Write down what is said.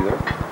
either.